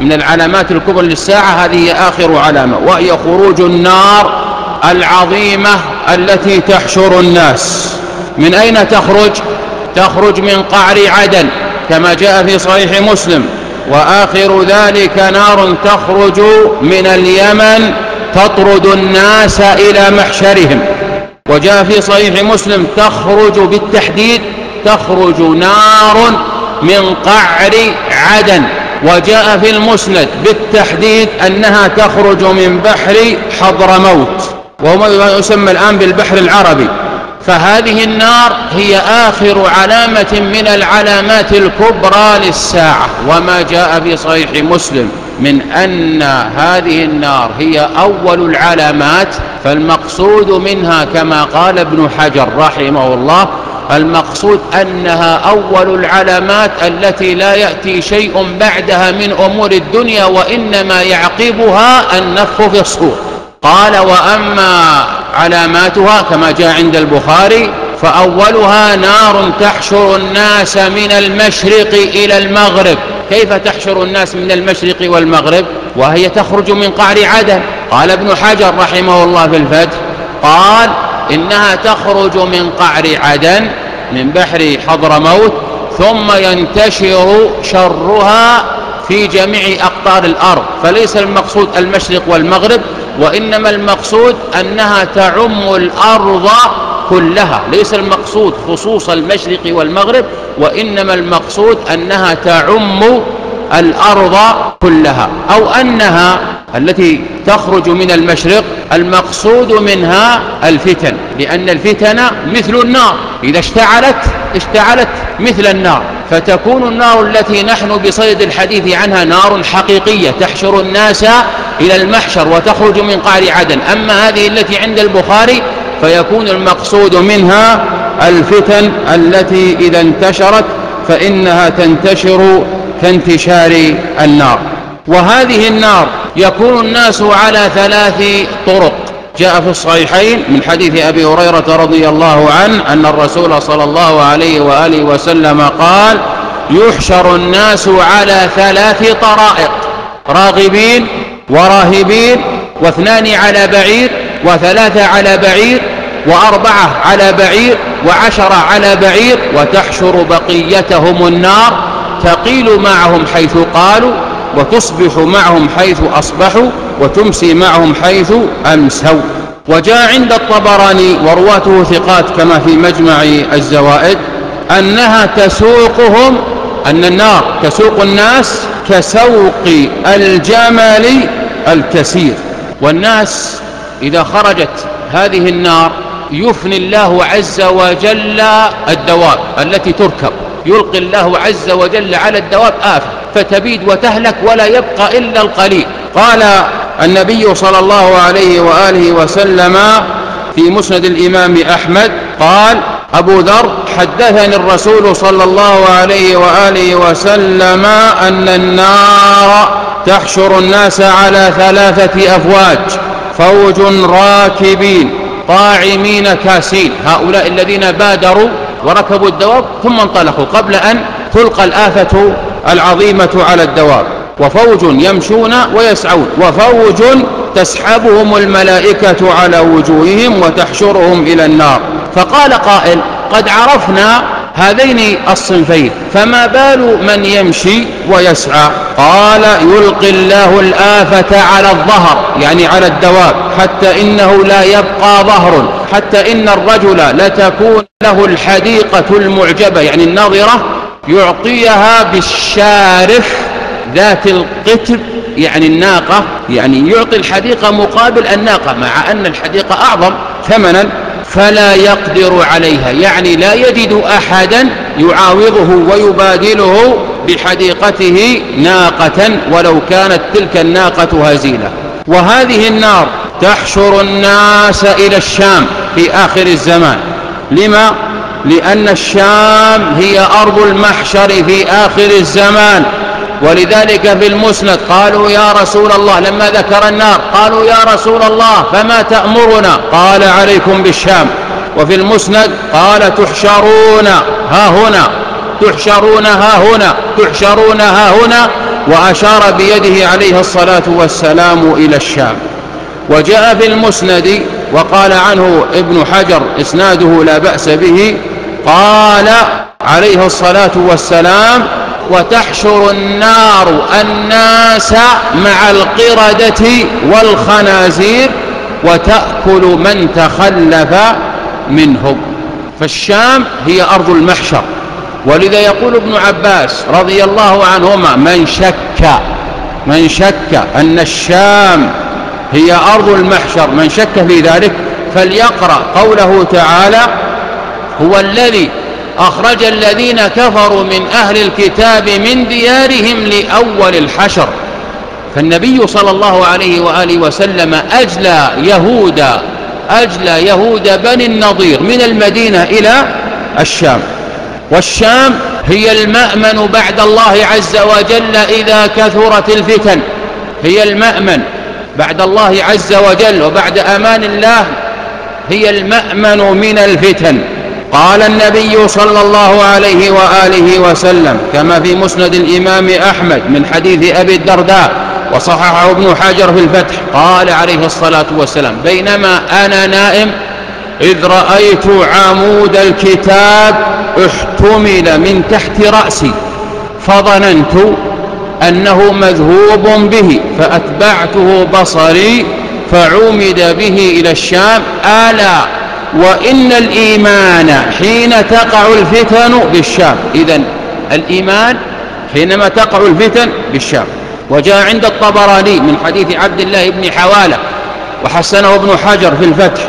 من العلامات الكبرى للساعة هذه هي آخر علامة وهي خروج النار العظيمة التي تحشر الناس. من أين تخرج؟ تخرج من قعر عدن كما جاء في صحيح مسلم. وآخر ذلك نار تخرج من اليمن تطرد الناس إلى محشرهم. وجاء في صحيح مسلم تخرج بالتحديد تخرج نار من قعر عدن. وجاء في المسند بالتحديد أنها تخرج من بحر حضرموت وهو يسمى الآن بالبحر العربي. فهذه النار هي آخر علامة من العلامات الكبرى للساعة. وما جاء في صحيح مسلم من أن هذه النار هي أول العلامات فالمقصود منها كما قال ابن حجر رحمه الله المقصود أنها أول العلامات التي لا يأتي شيء بعدها من أمور الدنيا وإنما يعقبها النفخ في الصور. قال وأما علاماتها كما جاء عند البخاري فأولها نار تحشر الناس من المشرق إلى المغرب. كيف تحشر الناس من المشرق والمغرب؟ وهي تخرج من قعر عدن. قال ابن حجر رحمه الله في الفتح قال إنها تخرج من قعر عدن من بحر حضرموت ثم ينتشر شرها في جميع أقطار الأرض. فليس المقصود المشرق والمغرب وإنما المقصود أنها تعم الأرض كلها. ليس المقصود خصوص المشرق والمغرب وإنما المقصود أنها تعم الأرض كلها. أو أنها التي تخرج من المشرق المقصود منها الفتن لأن الفتن مثل النار. إذا اشتعلت اشتعلت مثل النار. فتكون النار التي نحن بصيد الحديث عنها نار حقيقية تحشر الناس إلى المحشر وتخرج من قعر عدن. أما هذه التي عند البخاري فيكون المقصود منها الفتن التي إذا انتشرت فإنها تنتشر كانتشار النار. وهذه النار يكون الناس على ثلاث طرق. جاء في الصحيحين من حديث أبي هريرة رضي الله عنه أن الرسول صلى الله عليه وآله وسلم قال يحشر الناس على ثلاث طرائق راغبين وراهبين واثنان على بعير وثلاثة على بعير وأربعة على بعير وعشرة على بعير وتحشر بقيتهم النار. تقيل معهم حيث قالوا. وتصبح معهم حيث أصبحوا وتمسي معهم حيث أمسوا. وجاء عند الطبراني ورواته ثقات كما في مجمع الزوائد أنها تسوقهم أن النار تسوق الناس كسوق الجمل الكثير. والناس إذا خرجت هذه النار يفني الله عز وجل الدواب التي تركب يلقي الله عز وجل على الدواب آفة فتبيد وتهلك ولا يبقى إلا القليل. قال النبي صلى الله عليه وآله وسلم في مسند الإمام أحمد قال أبو ذر حدثني الرسول صلى الله عليه وآله وسلم أن النار تحشر الناس على ثلاثة أفواج فوج راكبين طاعمين كاسين. هؤلاء الذين بادروا وركبوا الدواب ثم انطلقوا قبل أن تلقى الآفة العظيمة على الدواب وفوج يمشون ويسعون وفوج تسحبهم الملائكة على وجوههم وتحشرهم إلى النار. فقال قائل قد عرفنا هذين الصنفين فما بال من يمشي ويسعى؟ قال يلقي الله الآفة على الظهر يعني على الدواب حتى إنه لا يبقى ظهر حتى إن الرجل لتكون له الحديقة المعجبة يعني الناظرة يعطيها بالشارف ذات القتب يعني الناقة يعني يعطي الحديقة مقابل الناقة مع أن الحديقة أعظم ثمنا فلا يقدر عليها يعني لا يجد أحدا يعاوضه ويبادله بحديقته ناقة ولو كانت تلك الناقة هزيلة وهذه النار تحشر الناس إلى الشام في آخر الزمان لما؟ لأن الشام هي أرض المحشر في آخر الزمان. ولذلك في المسند قالوا يا رسول الله لما ذكر النار قالوا يا رسول الله فما تأمرنا؟ قال عليكم بالشام. وفي المسند قال تحشرون ها هنا تحشرون ها هنا تحشرون ها هنا. وأشار بيده عليه الصلاة والسلام إلى الشام. وجاء في المسند وقال عنه ابن حجر إسناده لا بأس به. قال عليه الصلاة والسلام وتحشر النار الناس مع القردة والخنازير وتأكل من تخلف منهم. فالشام هي أرض المحشر. ولذا يقول ابن عباس رضي الله عنهما من شك من شك أن الشام هي أرض المحشر من شك في ذلك فليقرأ قوله تعالى هو الذي أخرج الذين كفروا من أهل الكتاب من ديارهم لأول الحشر. فالنبي صلى الله عليه وآله وسلم أجلى يهود أجلى يهود بني النضير من المدينة إلى الشام. والشام هي المأمن بعد الله عز وجل إذا كثرت الفتن. هي المأمن بعد الله عز وجل وبعد أمان الله هي المأمن من الفتن. قال النبي صلى الله عليه وآله وسلم كما في مسند الإمام أحمد من حديث أبي الدرداء وصححه ابن حجر في الفتح قال عليه الصلاة والسلام بينما أنا نائم إذ رأيت عمود الكتاب احتمل من تحت رأسي فظننت أنه مذهوب به فأتبعته بصري فعمد به إلى الشام ألا وإن الإيمان حين تقع الفتن بالشام إذا الإيمان حينما تقع الفتن بالشام وجاء عند الطبراني من حديث عبد الله بن حوالة وحسنه ابن حجر في الفتح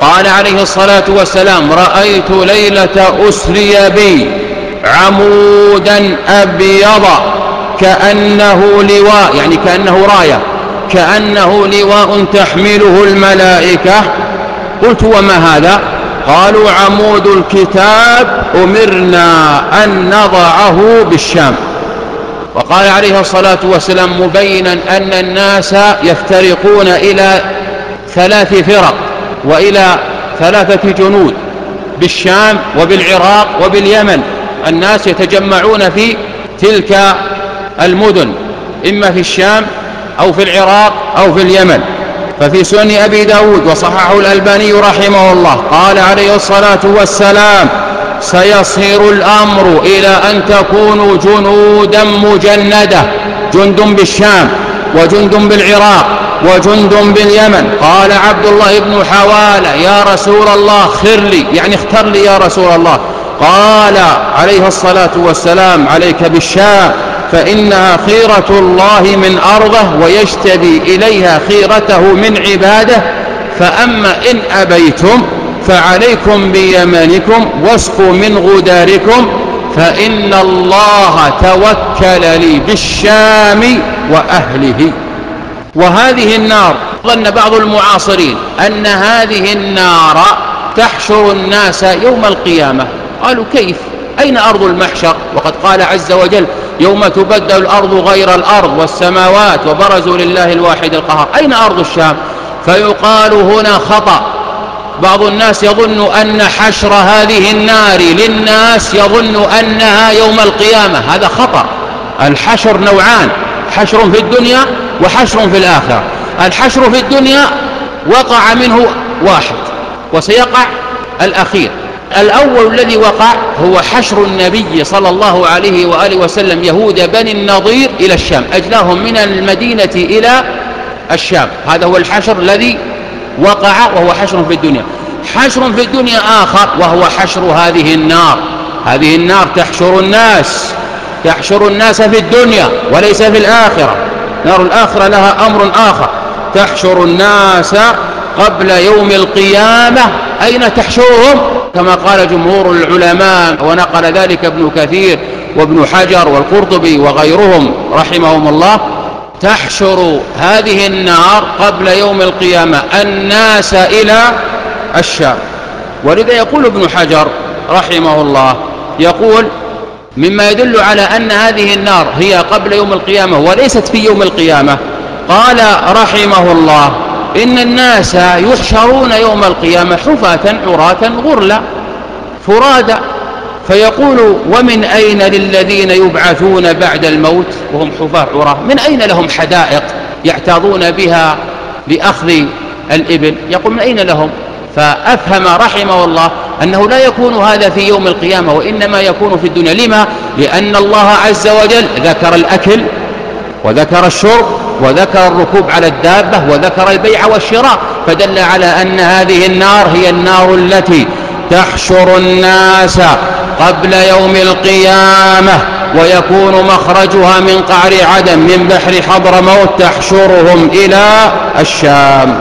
قال عليه الصلاة والسلام رأيت ليلة أسري بي عمودا أبيض كأنه لواء. يعني كأنه راية. كأنه لواء تحمله الملائكة قلت وما هذا؟ قالوا عمود الكتاب أمرنا أن نضعه بالشام. وقال عليه الصلاة والسلام مبينا أن الناس يفترقون إلى ثلاث فرق وإلى ثلاثة جنود بالشام وبالعراق وباليمن. الناس يتجمعون في تلك المدن إما في الشام أو في العراق أو في اليمن. ففي سنن أبي داود وصححه الألباني رحمه الله قال عليه الصلاة والسلام سيصير الأمر إلى أن تكونوا جنودا مجندة جند بالشام وجند بالعراق وجند باليمن. قال عبد الله بن حوالة يا رسول الله خر لي يعني اختر لي يا رسول الله. قال عليه الصلاة والسلام عليك بالشام فإنها خيرة الله من أرضه ويجتبي إليها خيرته من عباده. فأما إن أبيتم فعليكم بيمانكم واسقوا من غداركم. فإن الله توكل لي بالشام وأهله. وهذه النار ظن بعض المعاصرين أن هذه النار تحشر الناس يوم القيامة. قالوا كيف؟ أين أرض المحشر؟ وقد قال عز وجل يوم تبدل الأرض غير الأرض والسماوات وبرزوا لله الواحد القهار. أين أرض الشام؟ فيقال هنا خطأ. بعض الناس يظن أن حشر هذه النار للناس يظن أنها يوم القيامة. هذا خطأ. الحشر نوعان حشر في الدنيا وحشر في الآخرة. الحشر في الدنيا وقع منه واحد وسيقع الأخير. الأول الذي وقع هو حشر النبي صلى الله عليه وآله وسلم يهود بني النضير إلى الشام أجلاهم من المدينة إلى الشام. هذا هو الحشر الذي وقع وهو حشر في الدنيا. حشر في الدنيا آخر وهو حشر هذه النار. هذه النار تحشر الناس تحشر الناس في الدنيا وليس في الآخرة. نار الآخرة لها أمر آخر. تحشر الناس قبل يوم القيامة. أين تحشرهم؟ كما قال جمهور العلماء ونقل ذلك ابن كثير وابن حجر والقرطبي وغيرهم رحمهم الله تحشر هذه النار قبل يوم القيامة الناس إلى الشام. ولذا يقول ابن حجر رحمه الله يقول مما يدل على أن هذه النار هي قبل يوم القيامة وليست في يوم القيامة. قال رحمه الله إن الناس يحشرون يوم القيامة حفاة عراة غرلا فرادا فيقول ومن أين للذين يبعثون بعد الموت وهم حفاة عراة؟ من أين لهم حدائق يعتاضون بها لأخذ الإبل؟ يقول من أين لهم؟ فأفهم رحمه الله أنه لا يكون هذا في يوم القيامة وإنما يكون في الدنيا. لما؟ لأن الله عز وجل ذكر الأكل وذكر الشرب وذكر الركوب على الدابة وذكر البيع والشراء فدل على أن هذه النار هي النار التي تحشر الناس قبل يوم القيامة ويكون مخرجها من قعر عدن من بحر حضرموت تحشرهم إلى الشام.